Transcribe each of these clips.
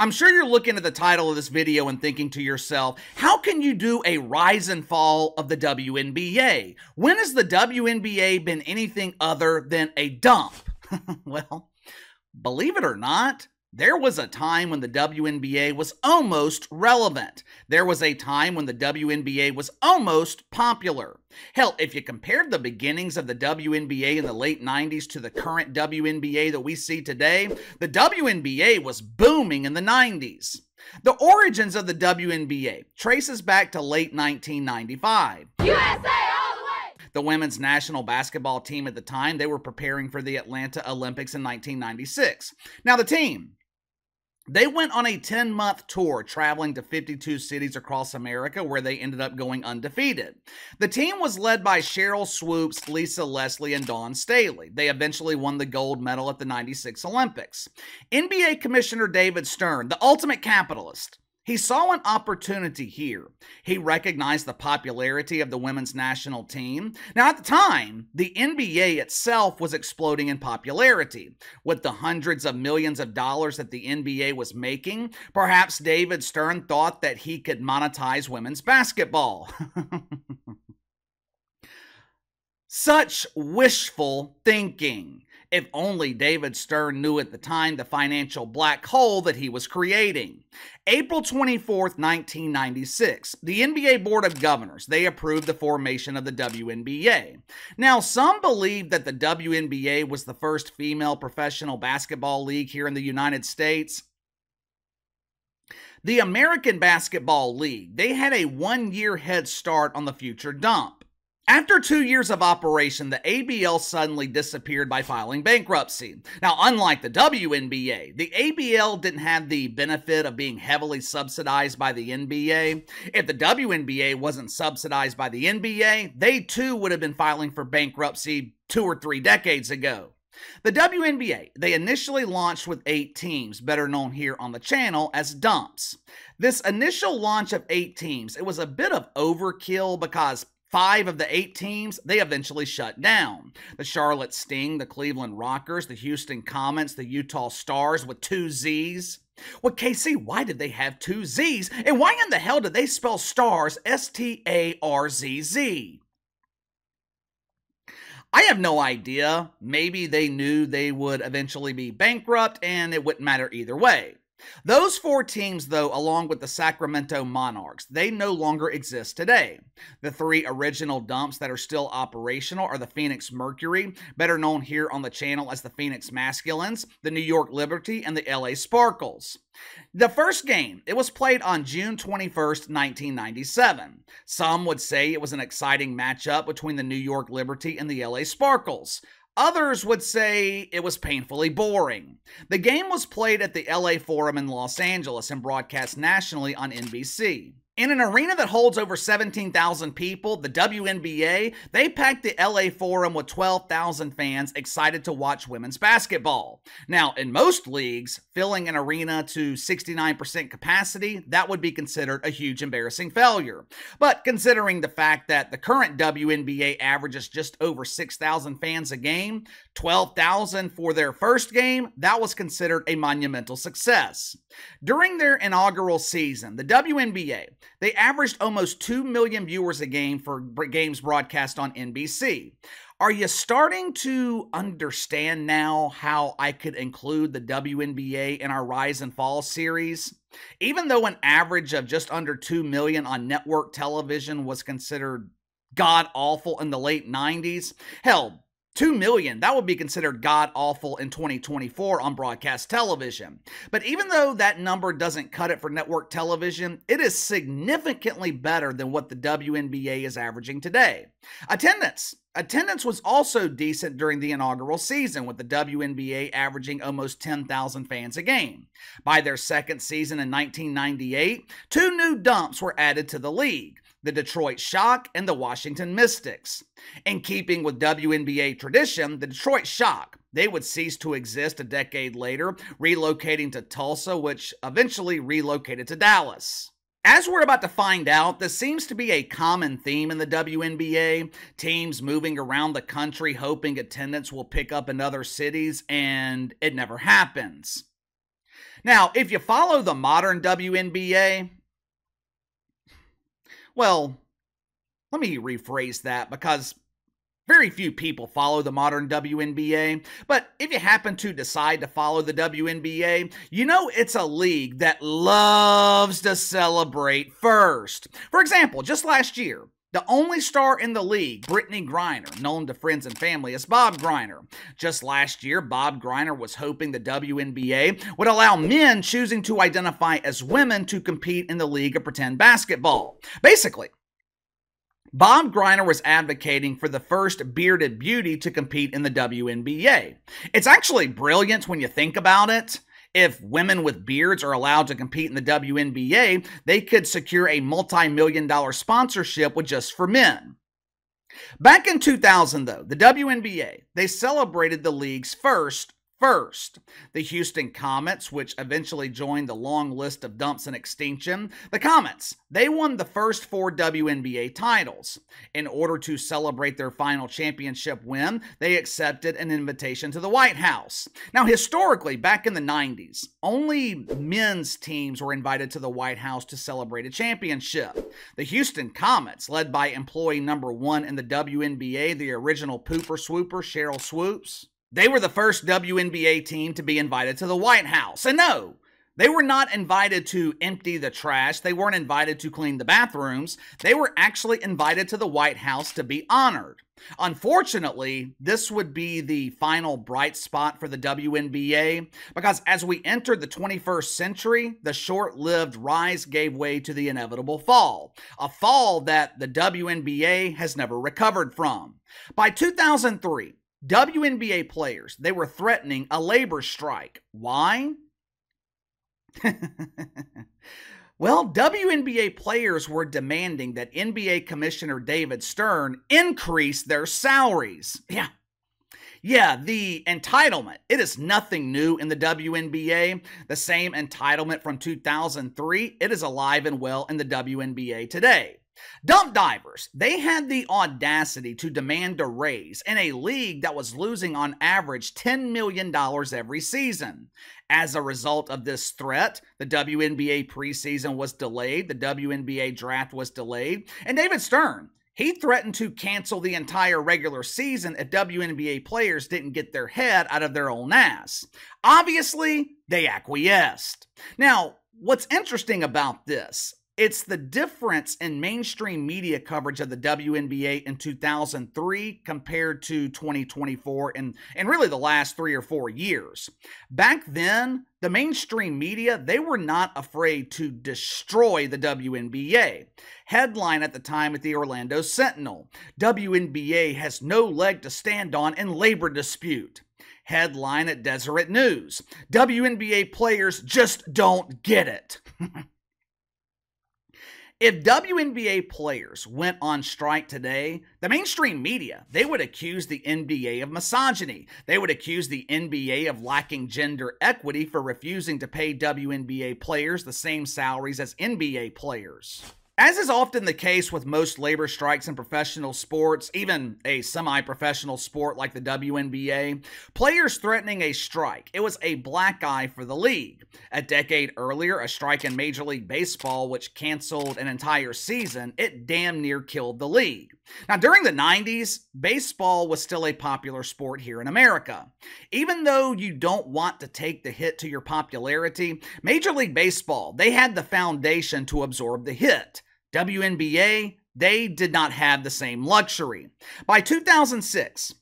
I'm sure you're looking at the title of this video and thinking to yourself, how can you do a rise and fall of the WNBA? When has the WNBA been anything other than a dump? well, believe it or not, there was a time when the WNBA was almost relevant. There was a time when the WNBA was almost popular. Hell, if you compared the beginnings of the WNBA in the late 90s to the current WNBA that we see today, the WNBA was booming in the 90s. The origins of the WNBA traces back to late 1995. USA! the women's national basketball team at the time. They were preparing for the Atlanta Olympics in 1996. Now, the team, they went on a 10 month tour traveling to 52 cities across America where they ended up going undefeated. The team was led by Sheryl Swoopes, Lisa Leslie, and Dawn Staley. They eventually won the gold medal at the 96 Olympics. NBA Commissioner David Stern, the ultimate capitalist, he saw an opportunity here. He recognized the popularity of the women's national team. Now, at the time, the NBA itself was exploding in popularity. With the hundreds of millions of dollars that the NBA was making, perhaps David Stern thought that he could monetize women's basketball. Such wishful thinking. If only David Stern knew at the time the financial black hole that he was creating. April 24th, 1996, the NBA Board of Governors, they approved the formation of the WNBA. Now, some believe that the WNBA was the first female professional basketball league here in the United States. The American Basketball League, they had a one year head start on the future dump. After two years of operation, the ABL suddenly disappeared by filing bankruptcy. Now, unlike the WNBA, the ABL didn't have the benefit of being heavily subsidized by the NBA. If the WNBA wasn't subsidized by the NBA, they too would have been filing for bankruptcy two or three decades ago. The WNBA, they initially launched with eight teams, better known here on the channel as dumps. This initial launch of eight teams, it was a bit of overkill because Five of the eight teams, they eventually shut down. The Charlotte Sting, the Cleveland Rockers, the Houston Comets, the Utah Starzz with two Z's. Well, KC, why did they have two Z's? And why in the hell did they spell stars S T A R Z Z? I have no idea. Maybe they knew they would eventually be bankrupt and it wouldn't matter either way. Those four teams, though, along with the Sacramento Monarchs, they no longer exist today. The three original dumps that are still operational are the Phoenix Mercury, better known here on the channel as the Phoenix Masculines, the New York Liberty, and the LA Sparkles. The first game, it was played on June 21st, 1997. Some would say it was an exciting matchup between the New York Liberty and the LA Sparkles. Others would say it was painfully boring. The game was played at the LA Forum in Los Angeles and broadcast nationally on NBC. In an arena that holds over 17,000 people, the WNBA, they packed the LA Forum with 12,000 fans excited to watch women's basketball. Now, in most leagues, filling an arena to 69% capacity, that would be considered a huge embarrassing failure. But considering the fact that the current WNBA averages just over 6,000 fans a game, 12,000 for their first game, that was considered a monumental success. During their inaugural season, the WNBA, they averaged almost 2 million viewers a game for games broadcast on NBC. Are you starting to understand now how I could include the WNBA in our Rise and Fall series? Even though an average of just under 2 million on network television was considered god awful in the late 90s, hell, 2 million, that would be considered god awful in 2024 on broadcast television. But even though that number doesn't cut it for network television, it is significantly better than what the WNBA is averaging today. Attendance. Attendance was also decent during the inaugural season, with the WNBA averaging almost 10,000 fans a game. By their second season in 1998, two new dumps were added to the league the Detroit Shock, and the Washington Mystics. In keeping with WNBA tradition, the Detroit Shock, they would cease to exist a decade later, relocating to Tulsa, which eventually relocated to Dallas. As we're about to find out, this seems to be a common theme in the WNBA. Teams moving around the country hoping attendance will pick up in other cities, and it never happens. Now, if you follow the modern WNBA, well, let me rephrase that because very few people follow the modern WNBA, but if you happen to decide to follow the WNBA, you know it's a league that loves to celebrate first. For example, just last year, the only star in the league, Brittney Griner, known to friends and family as Bob Griner. Just last year, Bob Griner was hoping the WNBA would allow men choosing to identify as women to compete in the League of Pretend Basketball. Basically, Bob Griner was advocating for the first bearded beauty to compete in the WNBA. It's actually brilliant when you think about it. If women with beards are allowed to compete in the WNBA, they could secure a multi million dollar sponsorship with just for men. Back in 2000, though, the WNBA, they celebrated the league's first First, the Houston Comets, which eventually joined the long list of dumps and extinction. The Comets, they won the first four WNBA titles. In order to celebrate their final championship win, they accepted an invitation to the White House. Now, historically, back in the 90s, only men's teams were invited to the White House to celebrate a championship. The Houston Comets, led by employee number one in the WNBA, the original pooper swooper, Sheryl Swoopes, they were the first WNBA team to be invited to the White House. And no, they were not invited to empty the trash. They weren't invited to clean the bathrooms. They were actually invited to the White House to be honored. Unfortunately, this would be the final bright spot for the WNBA because as we entered the 21st century, the short lived rise gave way to the inevitable fall, a fall that the WNBA has never recovered from. By 2003, WNBA players, they were threatening a labor strike. Why? well, WNBA players were demanding that NBA Commissioner David Stern increase their salaries. Yeah. Yeah, the entitlement. It is nothing new in the WNBA. The same entitlement from 2003, it is alive and well in the WNBA today. Dump divers, they had the audacity to demand a raise in a league that was losing on average $10 million every season. As a result of this threat, the WNBA preseason was delayed, the WNBA draft was delayed, and David Stern, he threatened to cancel the entire regular season if WNBA players didn't get their head out of their own ass. Obviously, they acquiesced. Now, what's interesting about this it's the difference in mainstream media coverage of the WNBA in 2003 compared to 2024 and, and really the last three or four years. Back then, the mainstream media, they were not afraid to destroy the WNBA. Headline at the time at the Orlando Sentinel WNBA has no leg to stand on in labor dispute. Headline at Deseret News WNBA players just don't get it. If WNBA players went on strike today, the mainstream media, they would accuse the NBA of misogyny. They would accuse the NBA of lacking gender equity for refusing to pay WNBA players the same salaries as NBA players. As is often the case with most labor strikes in professional sports, even a semi professional sport like the WNBA, players threatening a strike, it was a black eye for the league. A decade earlier, a strike in Major League Baseball, which canceled an entire season, it damn near killed the league. Now, during the 90s, baseball was still a popular sport here in America. Even though you don't want to take the hit to your popularity, Major League Baseball, they had the foundation to absorb the hit. WNBA, they did not have the same luxury. By 2006,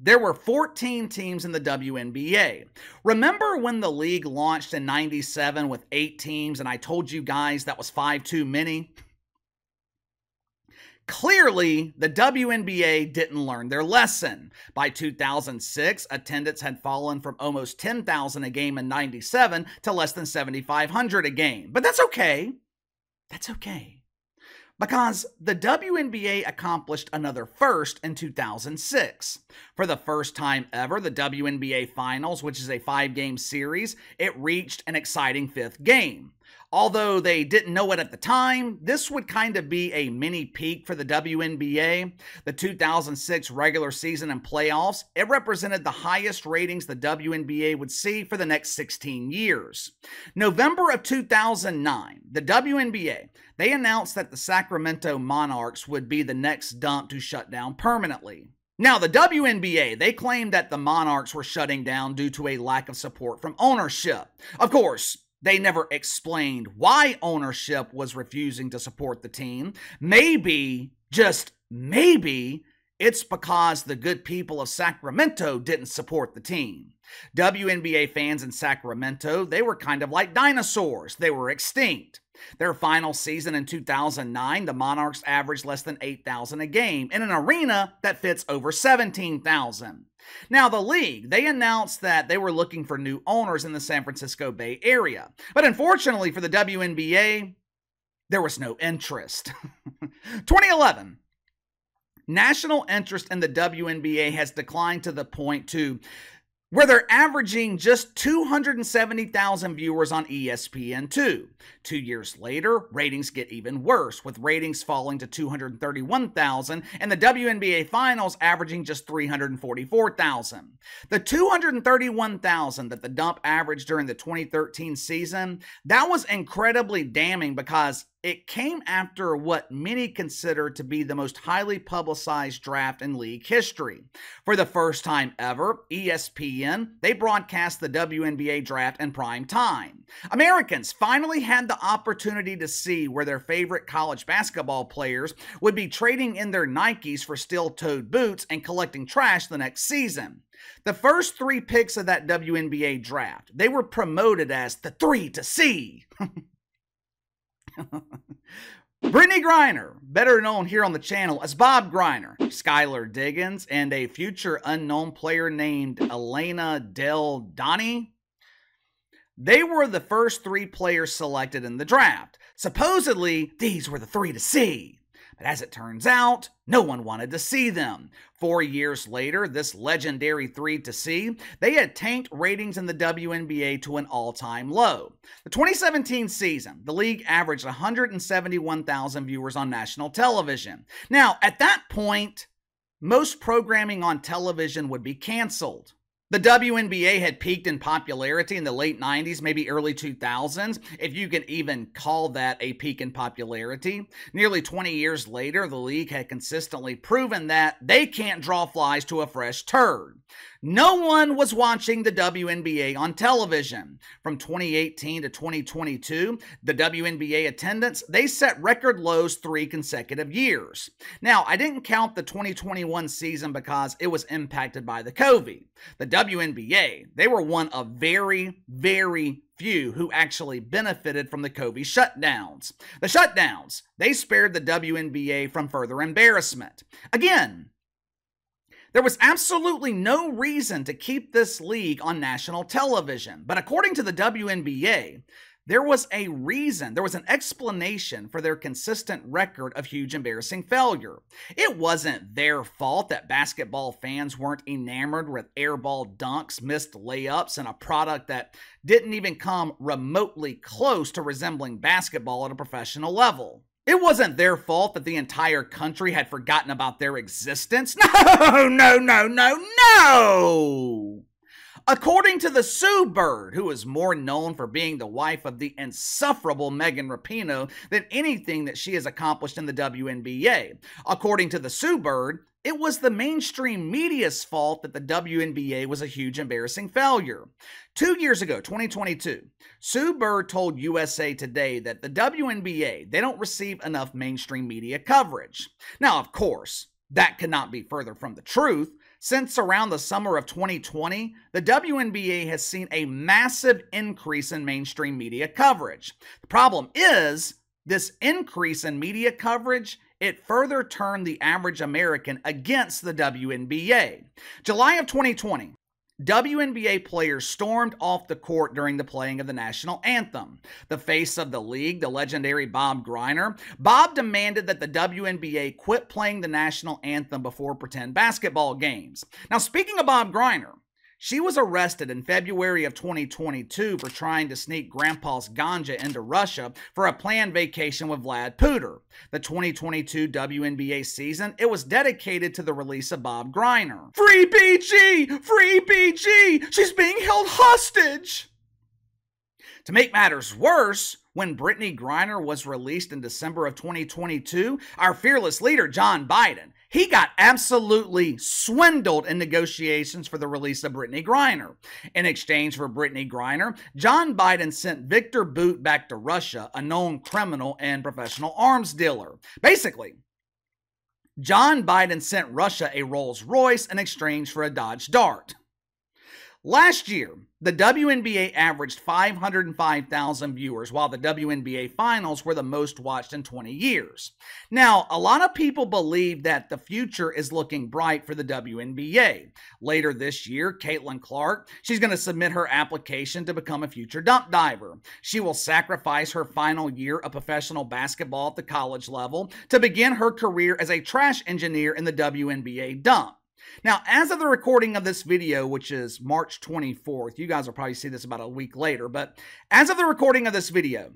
there were 14 teams in the WNBA. Remember when the league launched in 97 with 8 teams and I told you guys that was 5 too many? Clearly, the WNBA didn't learn their lesson. By 2006, attendance had fallen from almost 10,000 a game in 97 to less than 7,500 a game. But that's okay. That's okay. Because the WNBA accomplished another first in 2006. For the first time ever, the WNBA Finals, which is a five game series, it reached an exciting fifth game. Although they didn't know it at the time, this would kind of be a mini peak for the WNBA. The 2006 regular season and playoffs, it represented the highest ratings the WNBA would see for the next 16 years. November of 2009, the WNBA, they announced that the Sacramento Monarchs would be the next dump to shut down permanently. Now, the WNBA, they claimed that the Monarchs were shutting down due to a lack of support from ownership. Of course, they never explained why ownership was refusing to support the team. Maybe, just maybe, it's because the good people of Sacramento didn't support the team. WNBA fans in Sacramento, they were kind of like dinosaurs. They were extinct. Their final season in 2009, the Monarchs averaged less than 8,000 a game in an arena that fits over 17,000. Now, the league, they announced that they were looking for new owners in the San Francisco Bay Area. But unfortunately for the WNBA, there was no interest. 2011, national interest in the WNBA has declined to the point to where they're averaging just 270,000 viewers on ESPN2. Two years later, ratings get even worse, with ratings falling to 231,000 and the WNBA Finals averaging just 344,000. The 231,000 that the dump averaged during the 2013 season, that was incredibly damning because it came after what many consider to be the most highly publicized draft in league history. For the first time ever, ESPN, they broadcast the WNBA draft in prime time. Americans finally had the opportunity to see where their favorite college basketball players would be trading in their Nikes for steel-toed boots and collecting trash the next season. The first three picks of that WNBA draft, they were promoted as the three to see. Brittney Griner, better known here on the channel as Bob Griner, Skylar Diggins, and a future unknown player named Elena Delle Donne. They were the first three players selected in the draft. Supposedly, these were the three to see. But as it turns out, no one wanted to see them. Four years later, this legendary 3 to see, they had tanked ratings in the WNBA to an all time low. The 2017 season, the league averaged 171,000 viewers on national television. Now, at that point, most programming on television would be canceled. The WNBA had peaked in popularity in the late 90s, maybe early 2000s, if you can even call that a peak in popularity. Nearly 20 years later, the league had consistently proven that they can't draw flies to a fresh turd. No one was watching the WNBA on television. From 2018 to 2022, the WNBA attendance, they set record lows 3 consecutive years. Now, I didn't count the 2021 season because it was impacted by the COVID. The WNBA, they were one of very, very few who actually benefited from the COVID shutdowns. The shutdowns, they spared the WNBA from further embarrassment. Again, there was absolutely no reason to keep this league on national television. But according to the WNBA, there was a reason, there was an explanation for their consistent record of huge embarrassing failure. It wasn't their fault that basketball fans weren't enamored with airball dunks, missed layups, and a product that didn't even come remotely close to resembling basketball at a professional level. It wasn't their fault that the entire country had forgotten about their existence. No, no, no, no, no! According to the Sue Bird, who is more known for being the wife of the insufferable Megan Rapinoe than anything that she has accomplished in the WNBA. According to the Sue Bird, it was the mainstream media's fault that the WNBA was a huge embarrassing failure. Two years ago, 2022, Sue Bird told USA Today that the WNBA, they don't receive enough mainstream media coverage. Now, of course, that cannot be further from the truth. Since around the summer of 2020, the WNBA has seen a massive increase in mainstream media coverage. The problem is, this increase in media coverage it further turned the average American against the WNBA. July of 2020, WNBA players stormed off the court during the playing of the national anthem. The face of the league, the legendary Bob Griner, Bob demanded that the WNBA quit playing the national anthem before pretend basketball games. Now, speaking of Bob Griner, She was arrested in February of 2022 for trying to sneak Grandpa's ganja into Russia for a planned vacation with Vlad Puder. The 2022 WNBA season, it was dedicated to the release of Bob Griner. Free BG! Free BG! She's being held hostage! To make matters worse, when Brittney Griner was released in December of 2022, our fearless leader, John Biden, he got absolutely swindled in negotiations for the release of Brittney Griner. In exchange for Brittney Griner, John Biden sent Victor Bout back to Russia, a known criminal and professional arms dealer. Basically, John Biden sent Russia a Rolls Royce in exchange for a Dodge Dart. Last year, the WNBA averaged 505,000 viewers, while the WNBA finals were the most watched in 20 years. Now, a lot of people believe that the future is looking bright for the WNBA. Later this year, Caitlin Clark, she's going to submit her application to become a future dump diver. She will sacrifice her final year of professional basketball at the college level to begin her career as a trash engineer in the WNBA dump. Now, as of the recording of this video, which is March 24th, you guys will probably see this about a week later, but as of the recording of this video,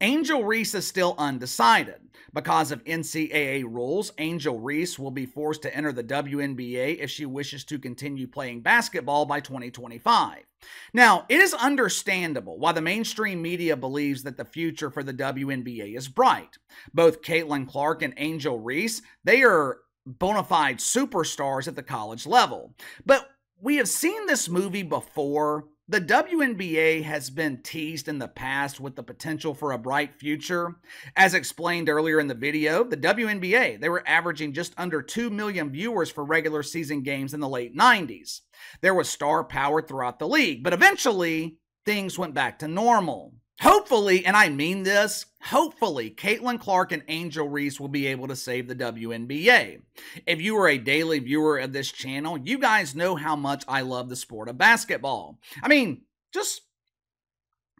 Angel Reese is still undecided. Because of NCAA rules, Angel Reese will be forced to enter the WNBA if she wishes to continue playing basketball by 2025. Now, it is understandable why the mainstream media believes that the future for the WNBA is bright. Both Caitlin Clark and Angel Reese, they are bona fide superstars at the college level. But we have seen this movie before. The WNBA has been teased in the past with the potential for a bright future. As explained earlier in the video, the WNBA, they were averaging just under 2 million viewers for regular season games in the late 90s. There was star power throughout the league, but eventually things went back to normal. Hopefully, and I mean this, hopefully, Caitlin Clark and Angel Reese will be able to save the WNBA. If you are a daily viewer of this channel, you guys know how much I love the sport of basketball. I mean, just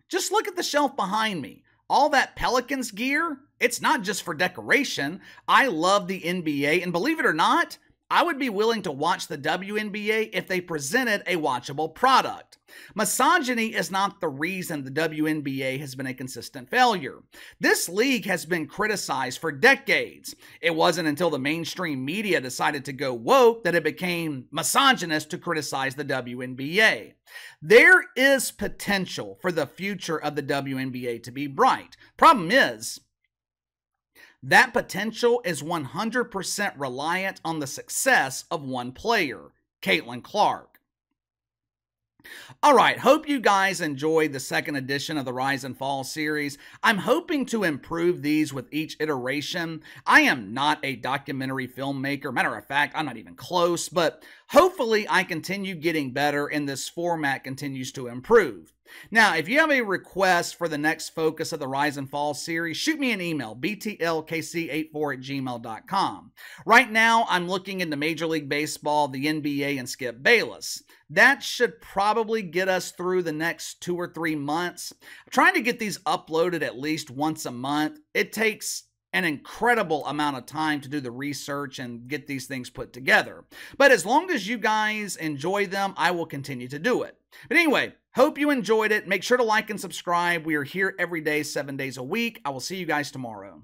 just look at the shelf behind me. All that Pelicans gear, it's not just for decoration. I love the NBA, and believe it or not, I would be willing to watch the WNBA if they presented a watchable product. Misogyny is not the reason the WNBA has been a consistent failure. This league has been criticized for decades. It wasn't until the mainstream media decided to go woke that it became misogynist to criticize the WNBA. There is potential for the future of the WNBA to be bright. Problem is, that potential is 100% reliant on the success of one player, Caitlin Clark. All right, hope you guys enjoyed the second edition of the Rise and Fall series. I'm hoping to improve these with each iteration. I am not a documentary filmmaker. Matter of fact, I'm not even close, but hopefully I continue getting better and this format continues to improve. Now, if you have a request for the next focus of the Rise and Fall series, shoot me an email, btlkc84 at gmail.com. Right now, I'm looking into Major League Baseball, the NBA, and Skip Bayless. That should probably get us through the next two or three months. I'm trying to get these uploaded at least once a month. It takes an incredible amount of time to do the research and get these things put together. But as long as you guys enjoy them, I will continue to do it. But anyway, hope you enjoyed it. Make sure to like and subscribe. We are here every day, seven days a week. I will see you guys tomorrow.